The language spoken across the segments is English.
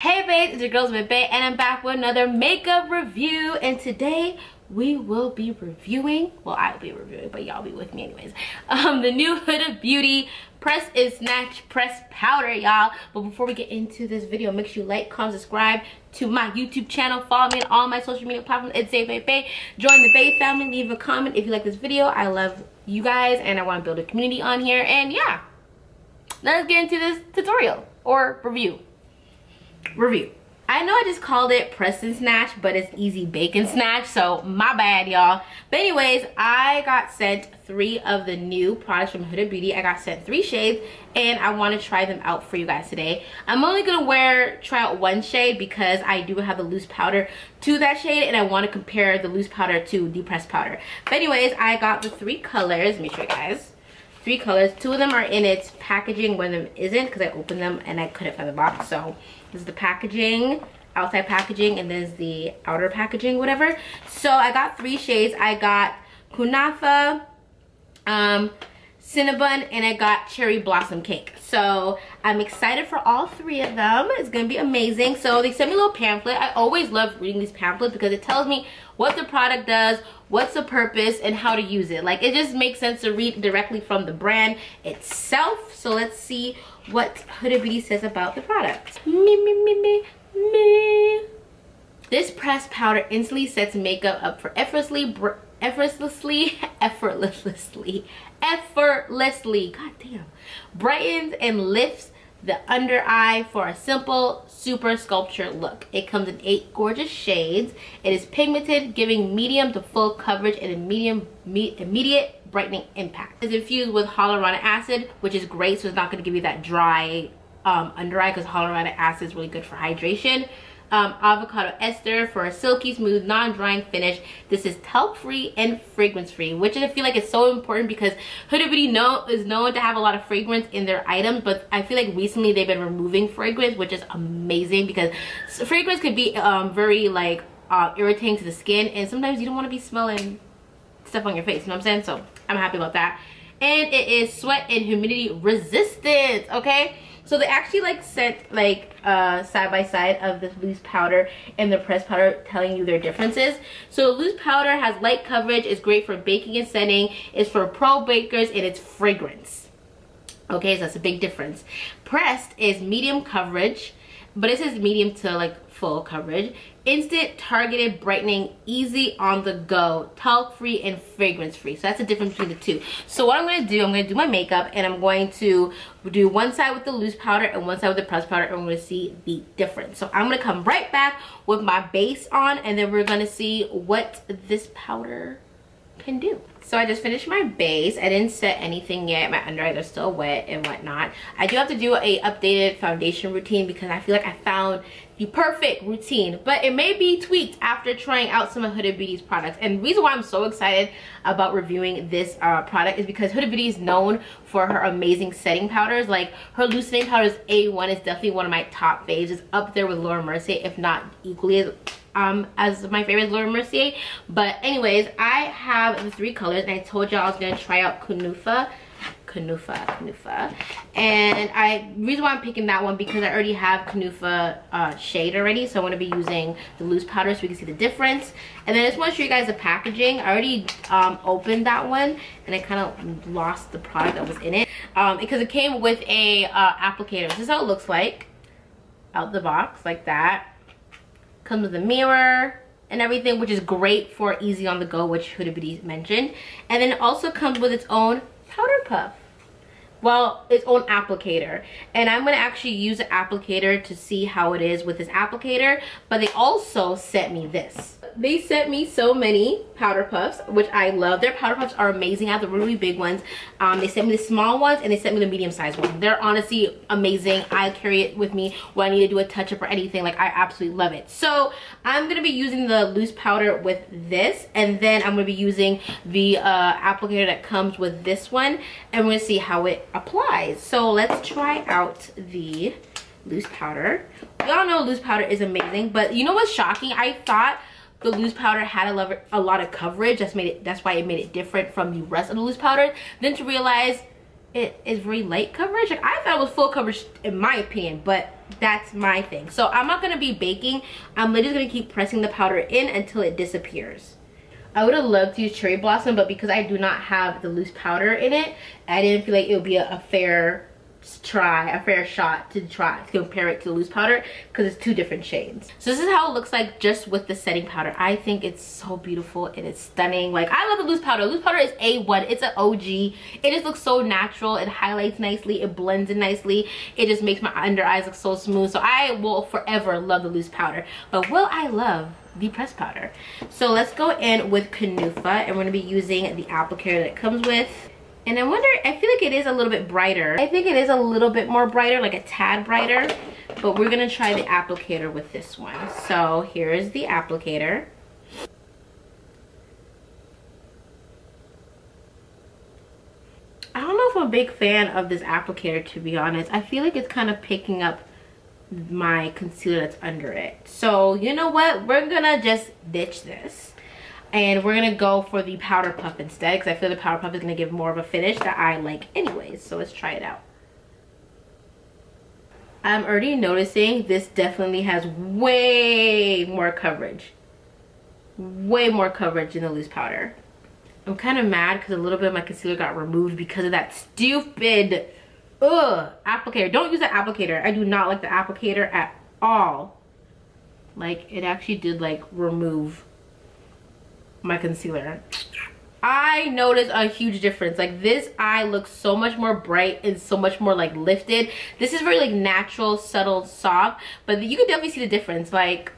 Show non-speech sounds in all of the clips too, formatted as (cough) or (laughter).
Hey babes, it's your girls with Bay and I'm back with another makeup review. And today we will be reviewing, well I'll be reviewing but y'all be with me anyways, um, the new Huda Beauty Press and Snatch Press Powder y'all. But before we get into this video, make sure you like, comment, subscribe to my YouTube channel, follow me on all my social media platforms, it's Bay Bay. Join the Bay family, leave a comment if you like this video. I love you guys and I want to build a community on here. And yeah, let's get into this tutorial or review review. I know I just called it press and snatch, but it's Easy Bake and Snatch, so my bad, y'all. But anyways, I got sent three of the new products from Huda Beauty. I got sent three shades, and I want to try them out for you guys today. I'm only going to wear, try out one shade because I do have the loose powder to that shade, and I want to compare the loose powder to the pressed powder. But anyways, I got the three colors. Let me show you guys three colors two of them are in its packaging one of them isn't because i opened them and i couldn't find the box so this is the packaging, outside packaging, and there's the outer packaging, whatever. So I got three shades. I got Kunafa, um, Cinnabon, and I got Cherry Blossom Cake. So I'm excited for all three of them. It's gonna be amazing. So they sent me a little pamphlet. I always love reading these pamphlets because it tells me what the product does, what's the purpose, and how to use it. Like it just makes sense to read directly from the brand itself. So let's see what Huda Beauty says about the product. Me, me, me, me, me. This pressed powder instantly sets makeup up for effortlessly, effortlessly, (laughs) effortlessly, effortlessly, god damn, brightens and lifts the under eye for a simple super sculpture look it comes in eight gorgeous shades it is pigmented giving medium to full coverage and a medium me, immediate brightening impact. It's infused with hyaluronic acid, which is great, so it's not going to give you that dry um, under eye because hyaluronic acid is really good for hydration. Um, avocado ester for a silky smooth non-drying finish. This is talc free and fragrance free which i feel like is so important because huda beauty know, is known to have a lot of fragrance in their items but i feel like recently they've been removing fragrance which is amazing because fragrance could be um, very like uh, irritating to the skin and sometimes you don't want to be smelling stuff on your face you know what i'm saying? So i'm happy about that. And it is sweat and humidity resistant okay so they actually like sent like uh side by side of the loose powder and the pressed powder telling you their differences. So loose powder has light coverage is great for baking and setting it's for pro bakers and it's fragrance. Okay so that's a big difference. Pressed is medium coverage but it says medium to like full coverage. Instant targeted brightening easy on the go talc free and fragrance free so that's the difference between the two. So what i'm going to do i'm going to do my makeup and i'm going to do one side with the loose powder and one side with the pressed powder and we're going to see the difference. So i'm going to come right back with my base on and then we're going to see what this powder can do so I just finished my base. I didn't set anything yet. My under eyes are still wet and whatnot. I do have to do a updated foundation routine because I feel like I found the perfect routine. But it may be tweaked after trying out some of Huda Beauty's products. And the reason why I'm so excited about reviewing this uh, product is because Huda Beauty is known for her amazing setting powders. Like her loose setting powders A1 is definitely one of my top faves. It's up there with Laura Mercier, if not equally as um, as my favorite Laura Mercier. But anyways, I have the three colors and I told y'all I was going to try out Kunufa. Kunufa, Kunufa. And I reason why I'm picking that one because I already have Kunufa uh, shade already. So I'm going to be using the loose powder so we can see the difference. And then I just want to show you guys the packaging. I already um, opened that one and I kind of lost the product that was in it. Um, because it came with a uh, applicator. This is how it looks like out the box like that comes with a mirror and everything which is great for easy on the go which Huda Beauty mentioned. And then it also comes with its own powder puff well its own applicator. And i'm going to actually use the applicator to see how it is with this applicator but they also sent me this. They sent me so many powder puffs which i love. Their powder puffs are amazing. I have the really big ones. Um, they sent me the small ones and they sent me the medium sized one they're honestly amazing. I carry it with me when i need to do a touch up or anything. Like i absolutely love it. So i'm going to be using the loose powder with this and then i'm going to be using the uh, applicator that comes with this one and we're going to see how it applies so let's try out the loose powder we all know loose powder is amazing but you know what's shocking i thought the loose powder had a, a lot of coverage that's made it that's why it made it different from the rest of the loose powder then to realize it is very light coverage. Like I thought it was full coverage in my opinion, but that's my thing. So I'm not gonna be baking. I'm literally gonna keep pressing the powder in until it disappears. I would have loved to use Cherry Blossom, but because I do not have the loose powder in it, I didn't feel like it would be a, a fair try a fair shot to try to compare it to loose powder because it's two different shades. So this is how it looks like just with the setting powder. I think it's so beautiful and it is stunning. Like i love the loose powder. Loose powder is a1 it's an og it just looks so natural. It highlights nicely. It blends in nicely. It just makes my under eyes look so smooth. So i will forever love the loose powder. But will i love the press powder so let's go in with Canufa and we're to be using the applicator that it comes with and I wonder, I feel like it is a little bit brighter. I think it is a little bit more brighter, like a tad brighter. But we're gonna try the applicator with this one. So here is the applicator. I don't know if I'm a big fan of this applicator to be honest. I feel like it's kind of picking up my concealer that's under it. So you know what? We're gonna just ditch this. And we're gonna go for the powder puff instead because I feel the powder puff is gonna give more of a finish that I like anyways. So let's try it out. I'm already noticing this definitely has way more coverage. Way more coverage than the loose powder. I'm kind of mad because a little bit of my concealer got removed because of that stupid ugh applicator don't use the applicator I do not like the applicator at all like it actually did like remove my concealer I noticed a huge difference. Like this eye looks so much more bright and so much more like lifted. This is very like natural, subtle, soft, but you can definitely see the difference. Like,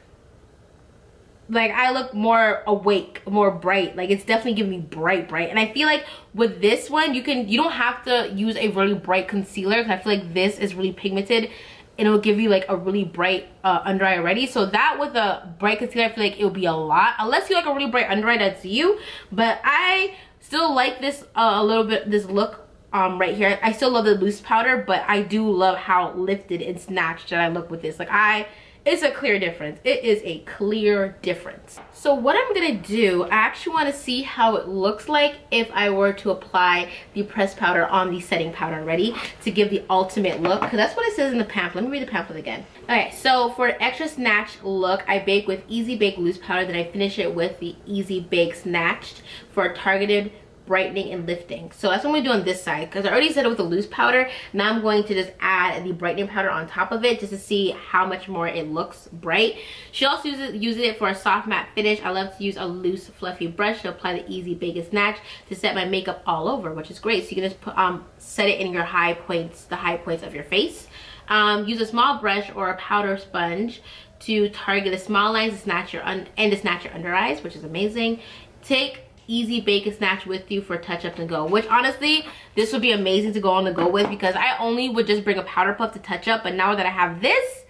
like I look more awake, more bright. Like it's definitely giving me bright, bright. And I feel like with this one, you can, you don't have to use a really bright concealer because I feel like this is really pigmented and it'll give you like a really bright uh, under eye already. So that with a bright concealer, I feel like it'll be a lot. Unless you like a really bright under eye, that's you. But I still like this uh, a little bit, this look um, right here. I still love the loose powder, but I do love how lifted and snatched that I look with this. Like I it's a clear difference. It is a clear difference. So what I'm gonna do, I actually wanna see how it looks like if I were to apply the pressed powder on the setting powder already to give the ultimate look, because that's what it says in the pamphlet. Let me read the pamphlet again. Okay, so for an extra snatched look, I bake with Easy Bake Loose Powder, then I finish it with the Easy Bake Snatched for a targeted brightening and lifting. So that's what I'm on this side because I already said it with a loose powder. Now I'm going to just add the brightening powder on top of it just to see how much more it looks bright. She also uses, uses it for a soft matte finish. I love to use a loose fluffy brush to apply the easy and snatch to set my makeup all over which is great. So you can just put, um, set it in your high points the high points of your face. Um, use a small brush or a powder sponge to target the small lines to snatch your and to snatch your under eyes which is amazing. Take easy bake and snatch with you for touch up and go which honestly this would be amazing to go on the go with because i only would just bring a powder puff to touch up but now that i have this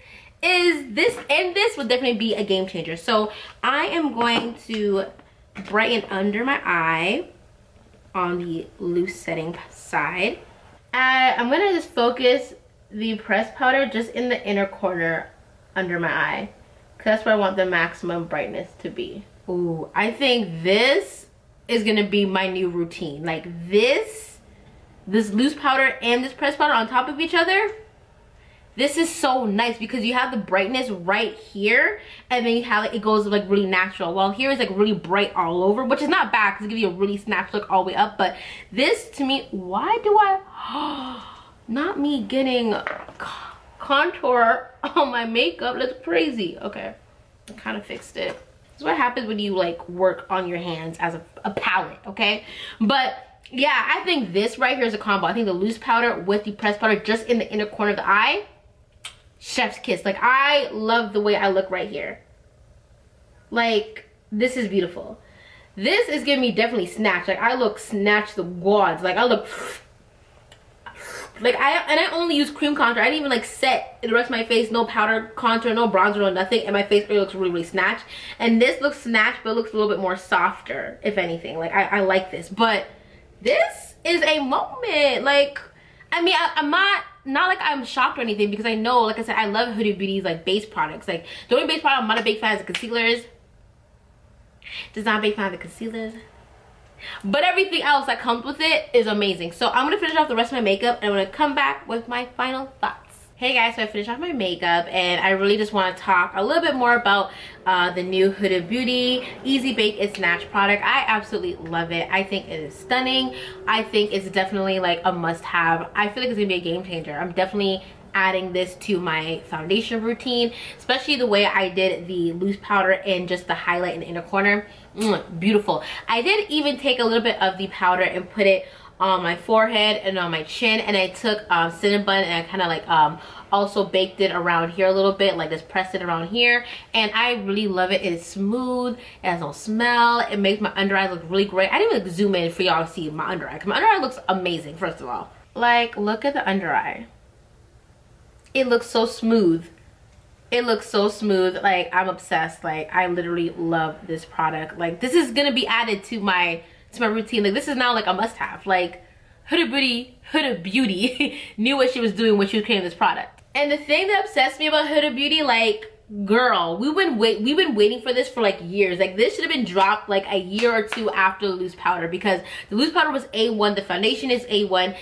is this and this would definitely be a game changer. So i am going to brighten under my eye on the loose setting side. I, i'm gonna just focus the pressed powder just in the inner corner under my eye because that's where i want the maximum brightness to be. Ooh, I think this is gonna be my new routine. Like this, this loose powder and this pressed powder on top of each other, this is so nice because you have the brightness right here and then you have it goes like really natural. While here is like really bright all over, which is not bad because it gives you a really snatch look all the way up. But this to me, why do I, (gasps) not me getting contour (laughs) on my makeup. That's crazy. Okay, I kind of fixed it what happens when you like work on your hands as a, a palette, okay? But yeah, I think this right here is a combo. I think the loose powder with the pressed powder just in the inner corner of the eye, chef's kiss. Like I love the way I look right here. Like this is beautiful. This is giving me definitely snatch. Like I look snatch the wads. Like I look like I and I only use cream contour. I didn't even like set the rest of my face. No powder contour, no bronzer, no nothing. And my face really looks really, really snatched. And this looks snatched, but looks a little bit more softer, if anything. Like I, I like this. But this is a moment. Like, I mean, I, I'm not not like I'm shocked or anything because I know, like I said, I love Huda Beauty's like base products. Like the only base product I'm not a big fan of the concealers. Just not a big fan of the concealers. But everything else that comes with it is amazing so i'm gonna finish off the rest of my makeup and i'm gonna come back with my final thoughts Hey guys, so I finished off my makeup and I really just want to talk a little bit more about uh, the new Huda Beauty Easy Bake and Snatch product. I absolutely love it. I think it is stunning. I think it's definitely like a must have. I feel like it's gonna be a game changer. I'm definitely adding this to my foundation routine especially the way i did the loose powder and just the highlight in the inner corner beautiful. I did even take a little bit of the powder and put it on my forehead and on my chin and I took um, Cinnabon and I kind of like um, also baked it around here a little bit like just pressed it around here and I really love it. It is smooth it has no smell it makes my under eye look really great. I didn't even zoom in for y'all to see my under eye my under eye looks amazing first of all. Like look at the under eye. It looks so smooth it looks so smooth like i'm obsessed like i literally love this product like this is gonna be added to my to my routine. Like this is now like a must have. Like Huda Beauty, Huda Beauty (laughs) knew what she was doing when she was creating this product. And the thing that obsessed me about Huda Beauty, like girl we've been wait we've been waiting for this for like years like this should have been dropped like a year or two after the loose powder because the loose powder was a1 the foundation is a1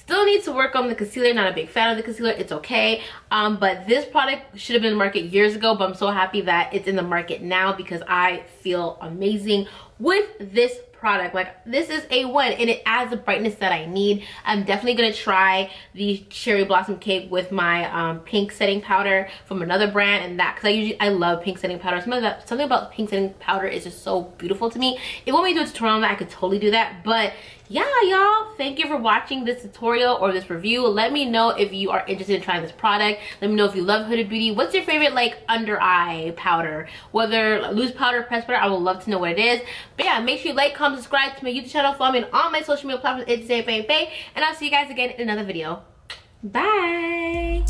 still need to work on the concealer not a big fan of the concealer it's okay. Um but this product should have been in the market years ago but i'm so happy that it's in the market now because i feel amazing with this product. Like this is a1 and it adds the brightness that i need. I'm definitely gonna try the cherry blossom cake with my um, pink setting powder from another brand and that because i usually i love pink setting powder. Something about something about pink setting powder is just so beautiful to me. If want me to do a tutorial on that i could totally do that but yeah y'all. Thank you for watching this tutorial or this review. Let me know if you are interested in trying this product. Let me know if you love Huda Beauty. What's your favorite like under eye powder? Whether loose powder press powder I would love to know what it is. But yeah make sure you like comment subscribe to my YouTube channel. Follow me on all my social media platforms. It's Bay and I'll see you guys again in another video. Bye